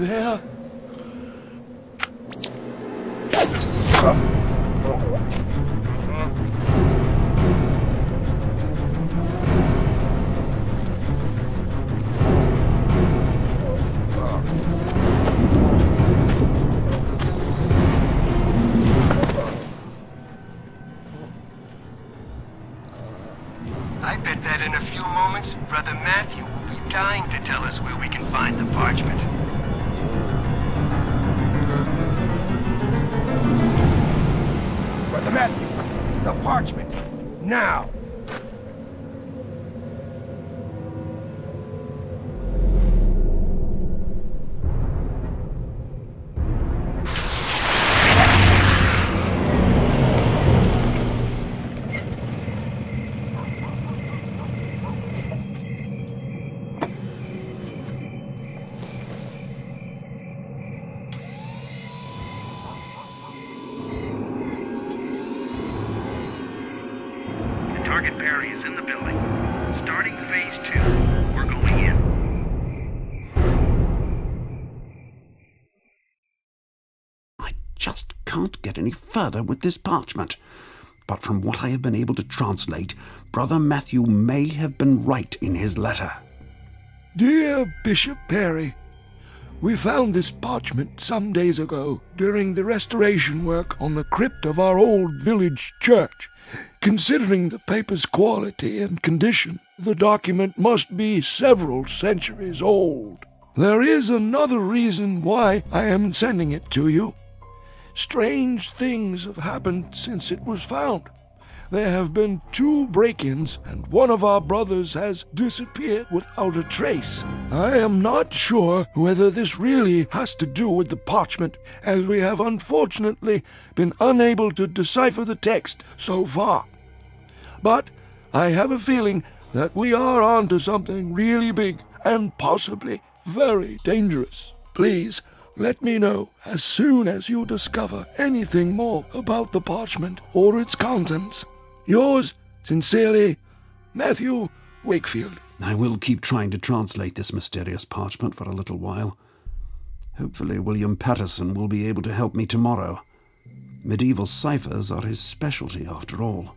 there? Any further with this parchment. But from what I have been able to translate, Brother Matthew may have been right in his letter. Dear Bishop Parry, we found this parchment some days ago during the restoration work on the crypt of our old village church. Considering the paper's quality and condition, the document must be several centuries old. There is another reason why I am sending it to you. Strange things have happened since it was found. There have been two break ins, and one of our brothers has disappeared without a trace. I am not sure whether this really has to do with the parchment, as we have unfortunately been unable to decipher the text so far. But I have a feeling that we are onto something really big and possibly very dangerous. Please let me know as soon as you discover anything more about the parchment or its contents. Yours sincerely, Matthew Wakefield. I will keep trying to translate this mysterious parchment for a little while. Hopefully, William Patterson will be able to help me tomorrow. Medieval ciphers are his specialty, after all.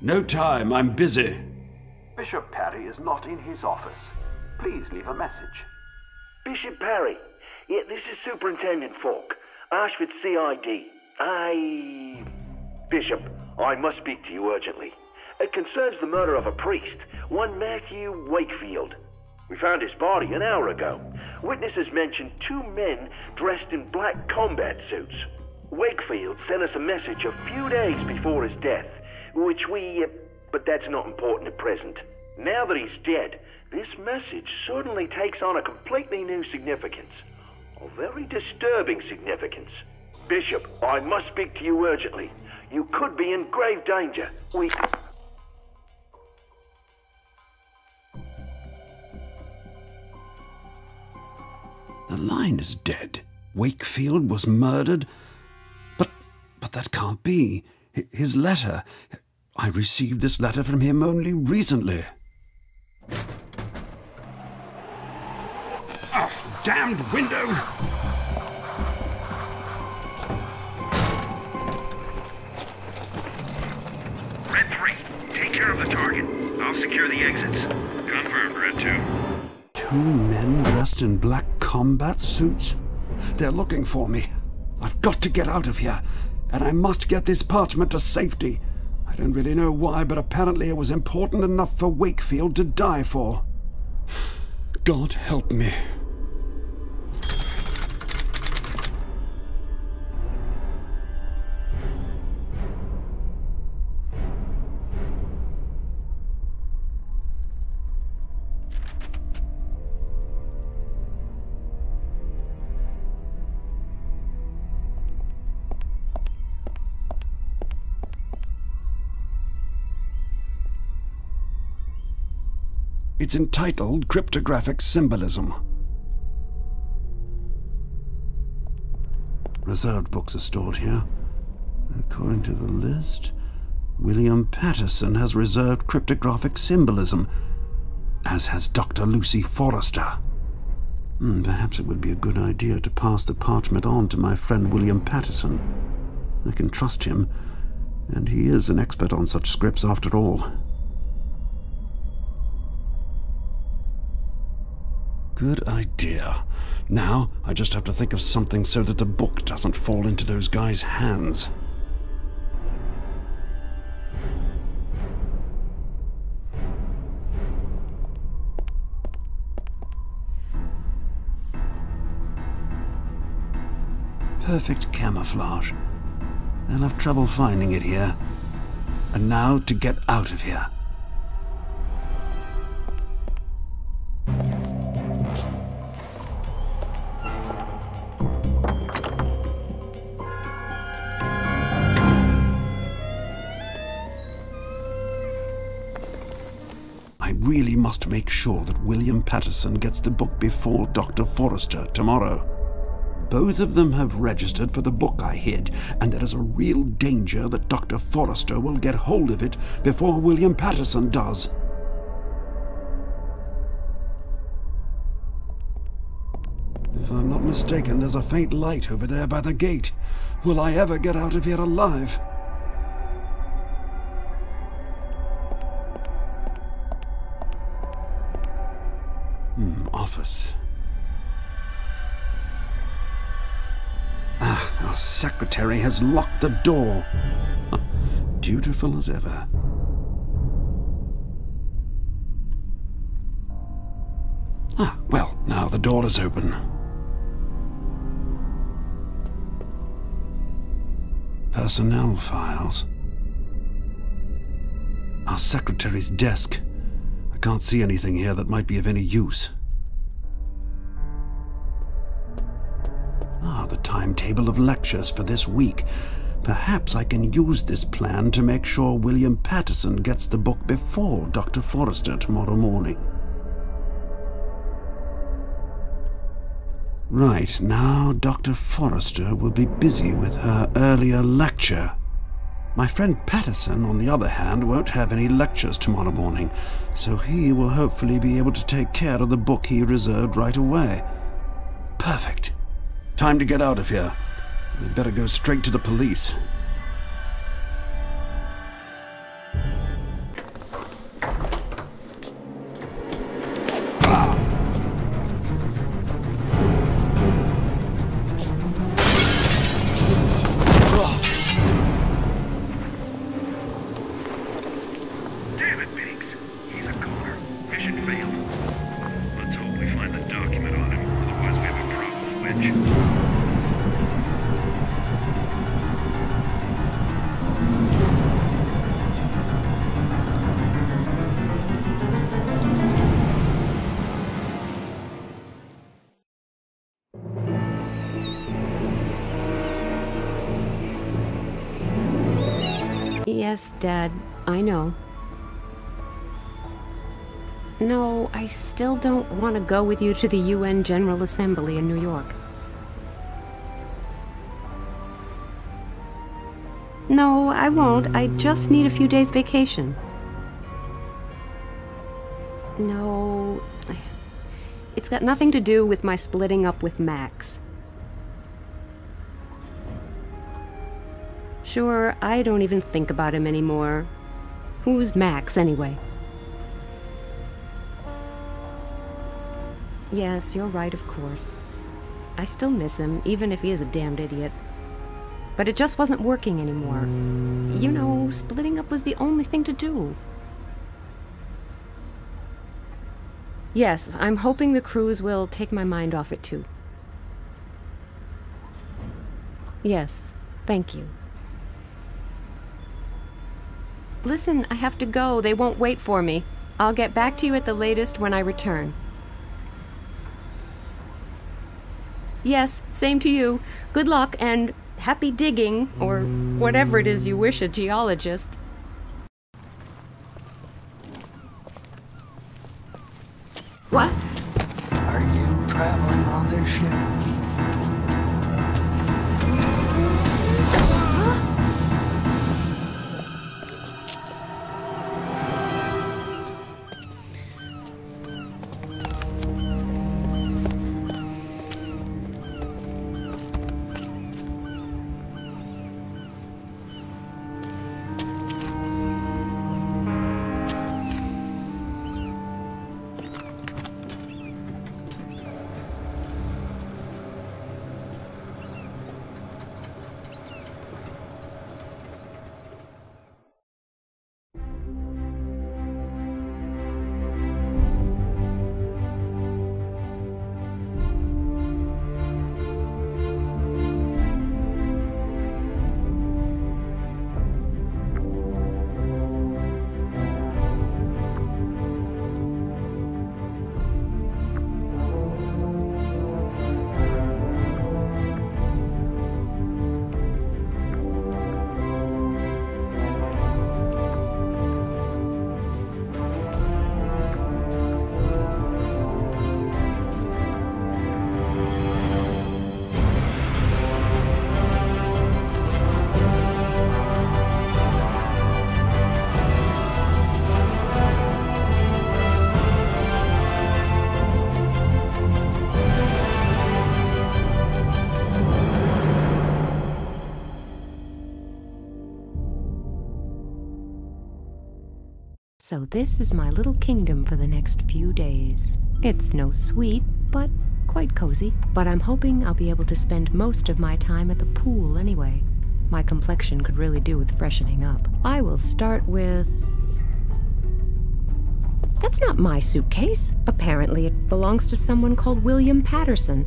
No time, I'm busy. Bishop Parry is not in his office. Please leave a message. Bishop Parry. Yeah, this is Superintendent Falk. Ashford CID. I. Bishop, I must speak to you urgently. It concerns the murder of a priest, one Matthew Wakefield. We found his body an hour ago. Witnesses mentioned two men dressed in black combat suits. Wakefield sent us a message a few days before his death, which we. Uh, but that's not important at present. Now that he's dead, this message suddenly takes on a completely new significance. A very disturbing significance. Bishop, I must speak to you urgently. You could be in grave danger. We. The line is dead. Wakefield was murdered? But, but that can't be. His letter. I received this letter from him only recently. Oh, damned window! Red 3, take care of the target. I'll secure the exits. Confirmed, Red 2. Two men dressed in black combat suits? They're looking for me. I've got to get out of here, and I must get this parchment to safety. I don't really know why, but apparently it was important enough for Wakefield to die for. God help me. It's entitled Cryptographic Symbolism. Reserved books are stored here. According to the list, William Patterson has reserved cryptographic symbolism, as has Dr. Lucy Forrester. Hmm, perhaps it would be a good idea to pass the parchment on to my friend William Patterson. I can trust him, and he is an expert on such scripts after all. Good idea. Now, I just have to think of something so that the book doesn't fall into those guys' hands. Perfect camouflage. They'll have trouble finding it here. And now to get out of here. Really must make sure that William Patterson gets the book before Dr. Forrester tomorrow. Both of them have registered for the book I hid, and there is a real danger that Dr. Forrester will get hold of it before William Patterson does. If I'm not mistaken, there's a faint light over there by the gate. Will I ever get out of here alive? Hmm, office. Ah, our secretary has locked the door. Dutiful as ever. Ah, well, now the door is open. Personnel files. Our secretary's desk. I can't see anything here that might be of any use. Ah, the timetable of lectures for this week. Perhaps I can use this plan to make sure William Patterson gets the book before Dr. Forrester tomorrow morning. Right, now Dr. Forrester will be busy with her earlier lecture. My friend Patterson, on the other hand, won't have any lectures tomorrow morning, so he will hopefully be able to take care of the book he reserved right away. Perfect. Time to get out of here. We'd better go straight to the police. Yes, Dad, I know. No, I still don't want to go with you to the UN General Assembly in New York. No, I won't. I just need a few days vacation. No, it's got nothing to do with my splitting up with Max. Sure, I don't even think about him anymore. Who's Max, anyway? Yes, you're right, of course. I still miss him, even if he is a damned idiot. But it just wasn't working anymore. You know, splitting up was the only thing to do. Yes, I'm hoping the cruise will take my mind off it too. Yes, thank you. Listen, I have to go. They won't wait for me. I'll get back to you at the latest when I return. Yes, same to you. Good luck and happy digging, or whatever it is you wish a geologist. What? Are you traveling on this ship? So, this is my little kingdom for the next few days. It's no suite, but quite cozy. But I'm hoping I'll be able to spend most of my time at the pool anyway. My complexion could really do with freshening up. I will start with. That's not my suitcase. Apparently, it belongs to someone called William Patterson.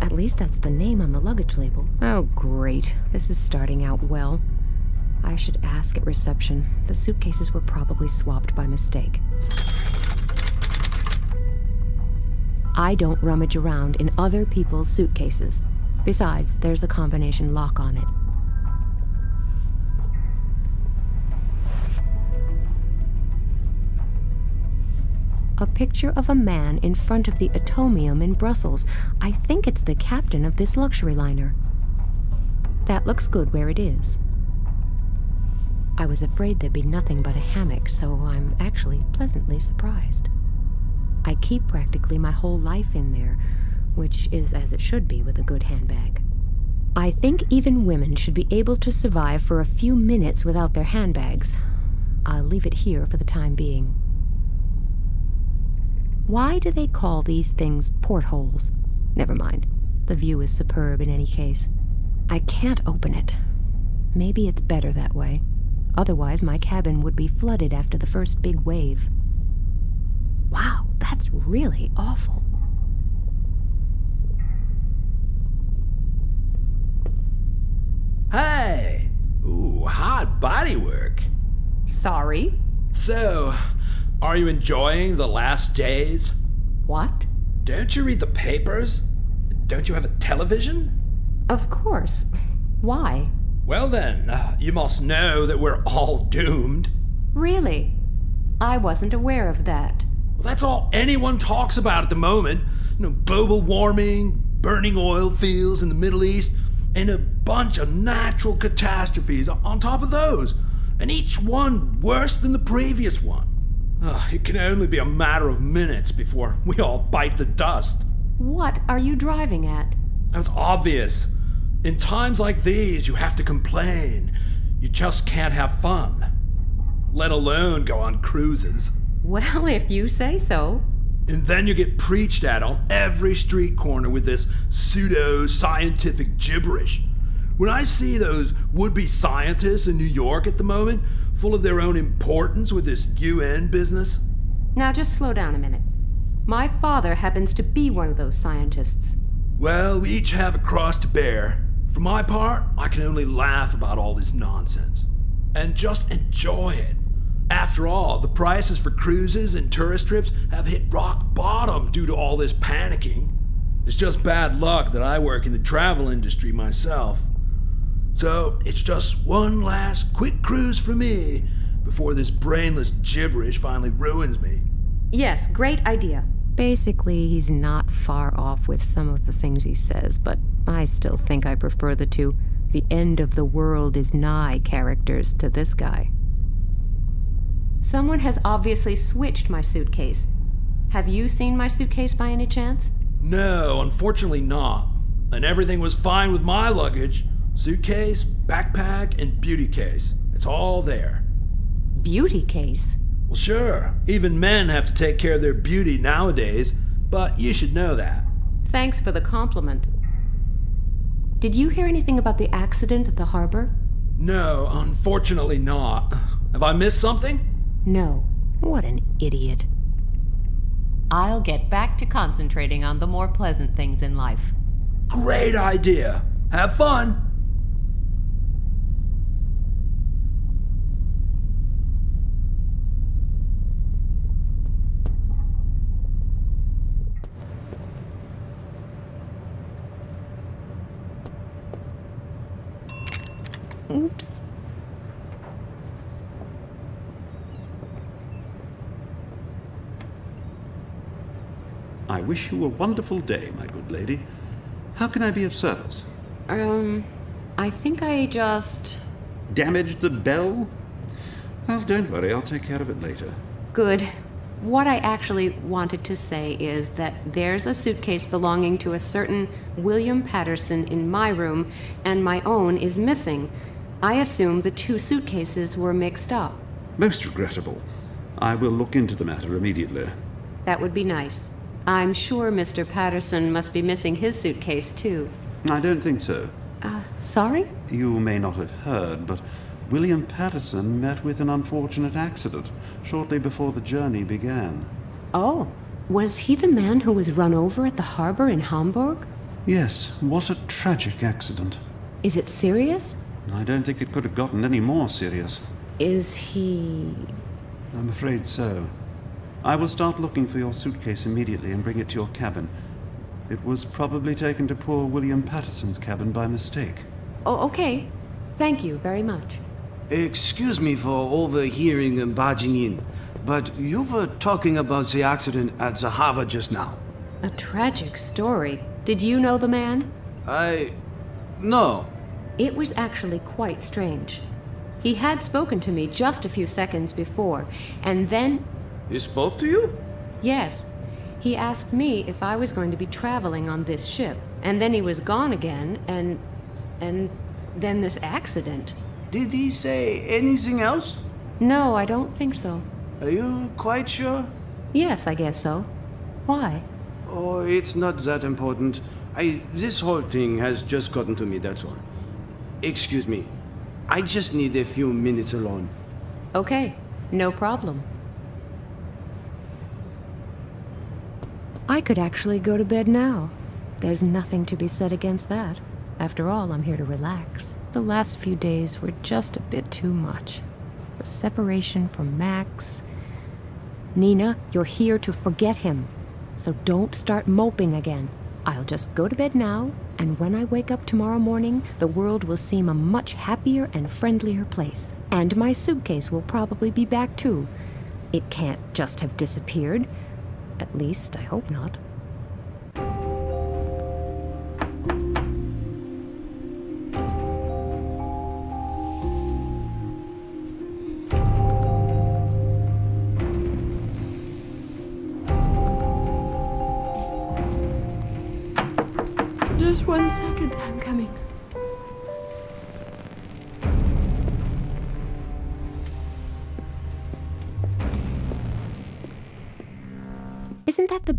At least that's the name on the luggage label. Oh, great. This is starting out well. I should ask at reception. The suitcases were probably swapped by mistake. I don't rummage around in other people's suitcases. Besides, there's a combination lock on it. A picture of a man in front of the Atomium in Brussels. I think it's the captain of this luxury liner. That looks good where it is. I was afraid there'd be nothing but a hammock, so I'm actually pleasantly surprised. I keep practically my whole life in there, which is as it should be with a good handbag. I think even women should be able to survive for a few minutes without their handbags. I'll leave it here for the time being. Why do they call these things portholes? Never mind. The view is superb in any case. I can't open it. Maybe it's better that way. Otherwise, my cabin would be flooded after the first big wave. Wow, that's really awful. Hey! Ooh, hot body work. Sorry? So, are you enjoying the last days? What? Don't you read the papers? Don't you have a television? Of course. Why? Well, then, uh, you must know that we're all doomed. Really? I wasn't aware of that. Well, that's all anyone talks about at the moment. You know, global warming, burning oil fields in the Middle East, and a bunch of natural catastrophes on top of those, and each one worse than the previous one. It can only be a matter of minutes before we all bite the dust. What are you driving at? That's obvious. In times like these, you have to complain. You just can't have fun. Let alone go on cruises. Well, if you say so. And then you get preached at on every street corner with this pseudo scientific gibberish. When I see those would be scientists in New York at the moment, full of their own importance with this UN business. Now just slow down a minute. My father happens to be one of those scientists. Well, we each have a cross to bear. For my part, I can only laugh about all this nonsense and just enjoy it. After all, the prices for cruises and tourist trips have hit rock bottom due to all this panicking. It's just bad luck that I work in the travel industry myself. So it's just one last quick cruise for me before this brainless gibberish finally ruins me. Yes, great idea. Basically, he's not far off with some of the things he says, but I still think I prefer the two the end of the world is nigh characters to this guy. Someone has obviously switched my suitcase. Have you seen my suitcase by any chance? No, unfortunately not. And everything was fine with my luggage suitcase, backpack, and beauty case. It's all there. Beauty case? Well, sure. Even men have to take care of their beauty nowadays, but you should know that. Thanks for the compliment. Did you hear anything about the accident at the harbor? No, unfortunately not. Have I missed something? No. What an idiot. I'll get back to concentrating on the more pleasant things in life. Great idea. Have fun. Oops. I wish you a wonderful day, my good lady. How can I be of service? Um, I think I just. Damaged the bell? Well, don't worry, I'll take care of it later. Good. What I actually wanted to say is that there's a suitcase belonging to a certain William Patterson in my room, and my own is missing. I assume the two suitcases were mixed up. Most regrettable. I will look into the matter immediately. That would be nice. I'm sure Mr. Patterson must be missing his suitcase, too. I don't think so. Uh, sorry? You may not have heard, but William Patterson met with an unfortunate accident shortly before the journey began. Oh, was he the man who was run over at the harbor in Hamburg? Yes, what a tragic accident. Is it serious? I don't think it could have gotten any more serious. Is he. I'm afraid so. I will start looking for your suitcase immediately and bring it to your cabin. It was probably taken to poor William Patterson's cabin by mistake. Oh, okay. Thank you very much. Excuse me for overhearing and barging in, but you were talking about the accident at the harbor just now. A tragic story. Did you know the man? I. No. It was actually quite strange. He had spoken to me just a few seconds before, and then. He spoke to you? Yes. He asked me if I was going to be traveling on this ship, and then he was gone again, and. and then this accident. Did he say anything else? No, I don't think so. Are you quite sure? Yes, I guess so. Why? Oh, it's not that important. I. This whole thing has just gotten to me, that's all. Excuse me. I just need a few minutes alone. Okay, no problem. I could actually go to bed now. There's nothing to be said against that. After all, I'm here to relax. The last few days were just a bit too much. The separation from Max. Nina, you're here to forget him. So don't start moping again. I'll just go to bed now, and when I wake up tomorrow morning, the world will seem a much happier and friendlier place. And my suitcase will probably be back too. It can't just have disappeared. At least, I hope not. Just one second, I'm coming.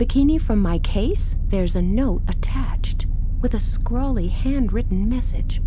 Bikini from my case? There's a note attached with a scrawly handwritten message.